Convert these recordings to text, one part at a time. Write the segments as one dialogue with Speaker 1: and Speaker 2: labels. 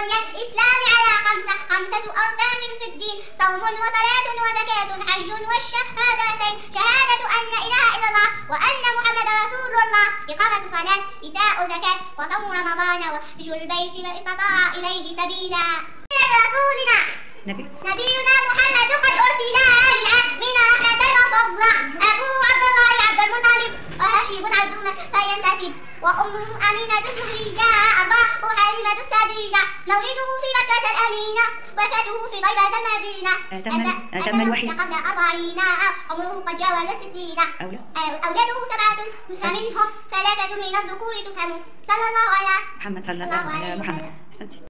Speaker 1: الدنيا الإسلام على خمسة خمسة أركان في الدين صوم وصلاة وزكاة حج والشهادتين. شهادة أن لا إله إلا الله وأن محمد رسول الله. إقامة صلاة إيتاء زكاة وصوم رمضان وحج البيت من استطاع إليه سبيلا. رسولنا.
Speaker 2: نبي.
Speaker 1: نبينا محمد قد أرسل للعالمين وأمه أمينة الزهرية أربعة حليمة السادية مولده في مكة الأمينة وفاته في طيبة المدينة.
Speaker 2: أتم الوحي
Speaker 1: قبل أربعين عمره قد جاوز ستين. أولاده سبعة فمنهم ثلاثة من الذكور تفهم. صلى الله على
Speaker 2: محمد صلى الله على محمد.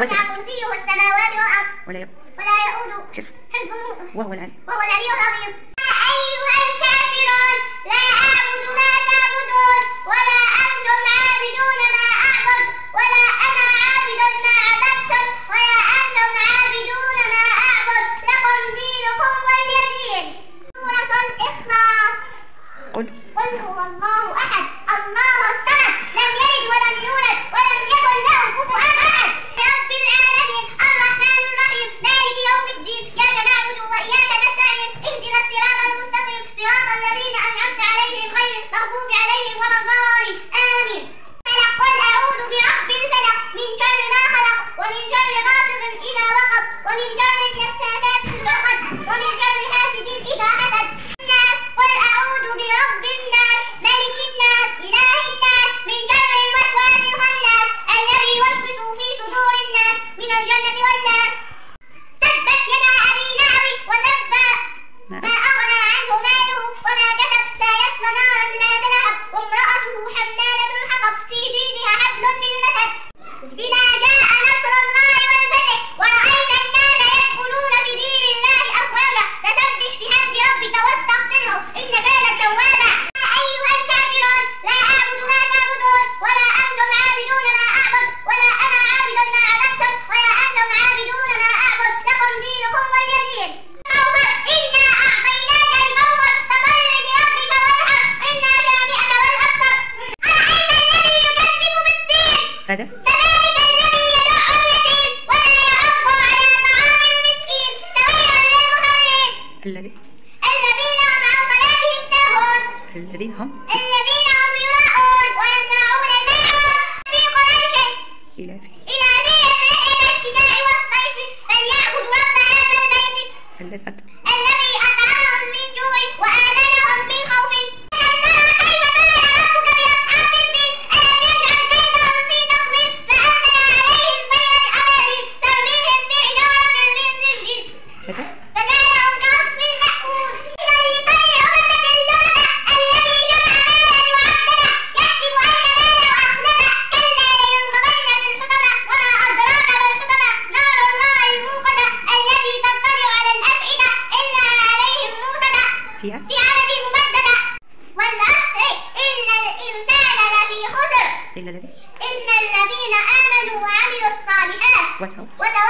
Speaker 1: وسع كرسيه السماوات والأرض.
Speaker 2: ولا يبقى.
Speaker 1: ولا يؤود
Speaker 2: وهو العلي.
Speaker 1: وهو العلي العظيم. غدا
Speaker 2: الذي
Speaker 1: الذين هم عن صلاتهم ساهون.
Speaker 2: الذين هم؟
Speaker 1: الذين هم يراءون. ويمنعون الماء في قريش.
Speaker 2: إلى فيه
Speaker 1: إلى فيه الشتاء والصيف. فليعبدوا رب هذا البيت.
Speaker 2: الذي؟
Speaker 1: إلا الذين إن الذين آمنوا وعملوا
Speaker 2: الصالحات
Speaker 1: وتوكلوا